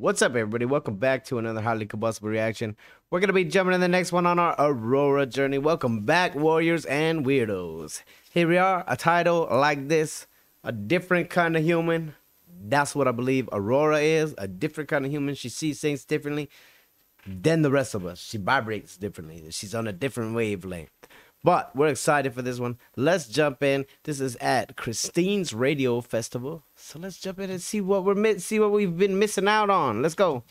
What's up, everybody? Welcome back to another highly combustible reaction. We're gonna be jumping in the next one on our Aurora journey. Welcome back, warriors and weirdos. Here we are, a title like this, a different kind of human. That's what I believe Aurora is, a different kind of human. She sees things differently than the rest of us. She vibrates differently. She's on a different wavelength. But we're excited for this one. Let's jump in. This is at Christine's Radio Festival. So let's jump in and see what we're see what we've been missing out on. Let's go.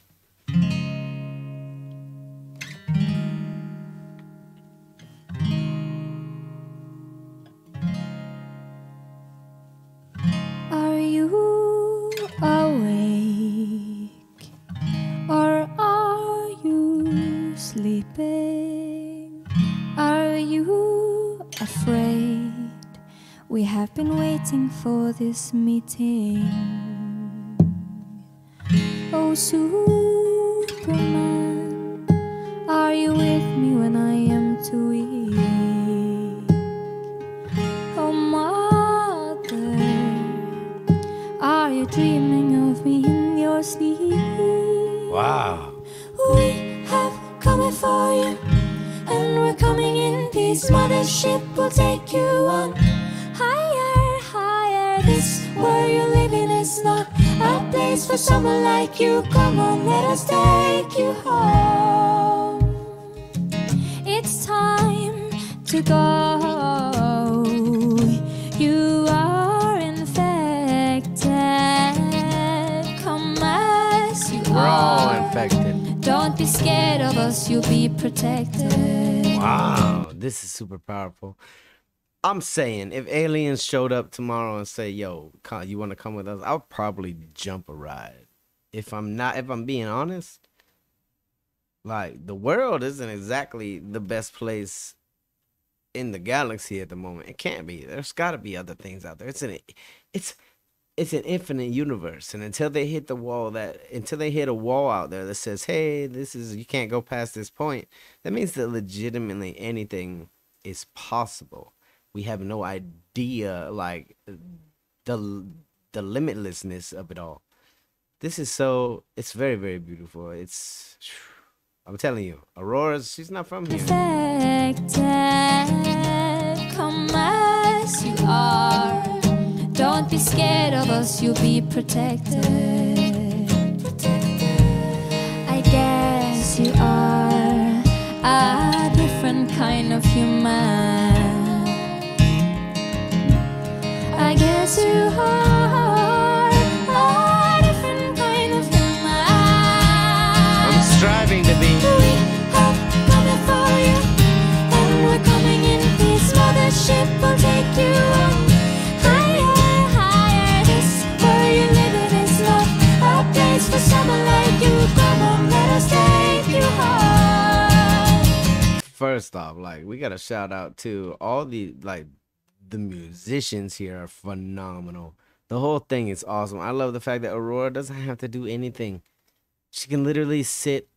You afraid? We have been waiting for this meeting. Oh, Superman, are you with me when I am too weak? Oh, Mother, are you dreaming of me in your sleep? Wow. We have come for you, and we're coming in peace. Mothership will take you on higher, higher. This where you're living is not a place for someone like you. Come on, let us take you home. It's time to go. You are infected. Come as you We're all are. infected. Don't be scared of us, you'll be protected. Wow. This is super powerful. I'm saying if aliens showed up tomorrow and say, "Yo, you want to come with us?" I'll probably jump a ride. If I'm not, if I'm being honest, like the world isn't exactly the best place in the galaxy at the moment. It can't be. There's got to be other things out there. It's an, it's, it's an infinite universe, and until they hit the wall that, until they hit a wall out there that says, "Hey, this is you can't go past this point," that means that legitimately anything is possible. We have no idea, like the the limitlessness of it all. This is so. It's very very beautiful. It's. I'm telling you, Aurora's. She's not from here. Don't be scared of us, you'll be protected. First off, like we got to shout out to all the like the musicians here are phenomenal. The whole thing is awesome. I love the fact that Aurora doesn't have to do anything. She can literally sit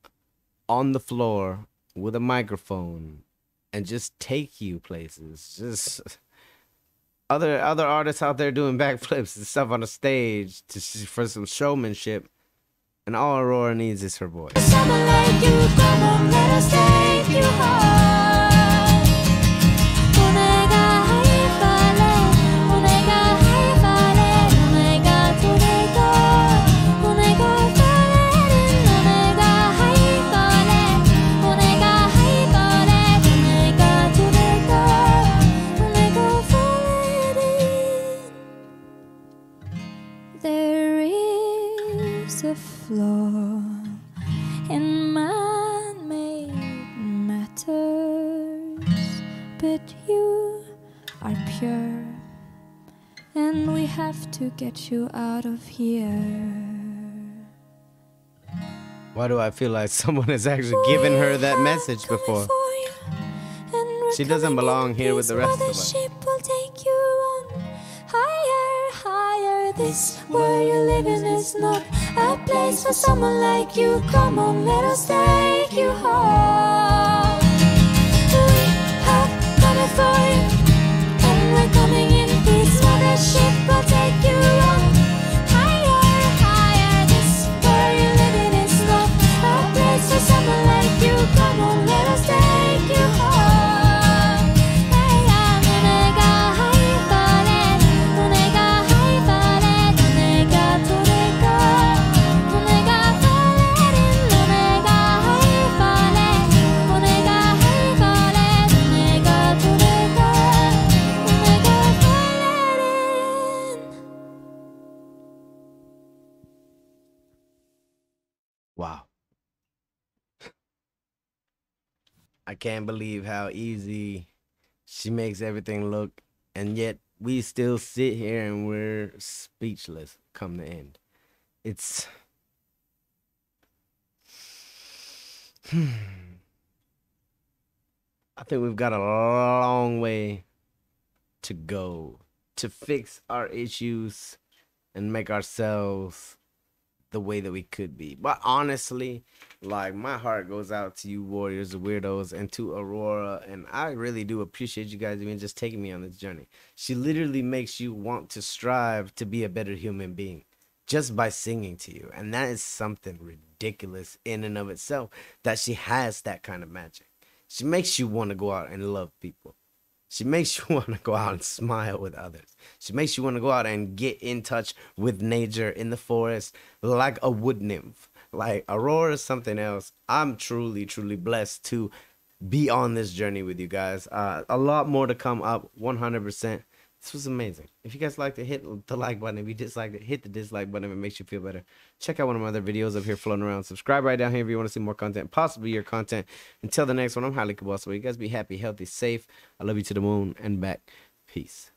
on the floor with a microphone and just take you places. Just other other artists out there doing backflips and stuff on the stage to for some showmanship. And all Aurora needs is her voice. But you are pure, and we have to get you out of here. Why do I feel like someone has actually given her that message before? She doesn't belong here with the rest of us. Ship will take you on higher, higher. This where you're living is not a place for someone like you. Come on, let us take you home. And we're coming in peace. mother ship will take you I can't believe how easy she makes everything look, and yet we still sit here and we're speechless come the end. It's. I think we've got a long way to go to fix our issues and make ourselves the way that we could be. But honestly, like my heart goes out to you warriors, weirdos, and to Aurora. And I really do appreciate you guys even just taking me on this journey. She literally makes you want to strive to be a better human being just by singing to you. And that is something ridiculous in and of itself that she has that kind of magic. She makes you want to go out and love people. She makes you want to go out and smile with others. She makes you want to go out and get in touch with nature in the forest like a wood nymph. Like Aurora something else. I'm truly, truly blessed to be on this journey with you guys. Uh, a lot more to come up, 100%. This was amazing. If you guys liked it, hit the like button. If you disliked it, hit the dislike button if it makes you feel better. Check out one of my other videos up here floating around. Subscribe right down here if you want to see more content, possibly your content. Until the next one, I'm Highly Kabasa. You guys be happy, healthy, safe. I love you to the moon and back. Peace.